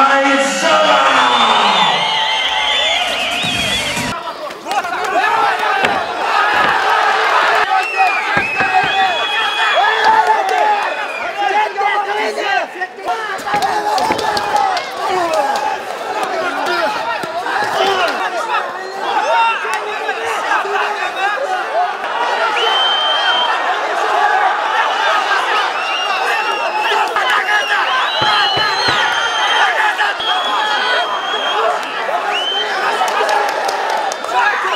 I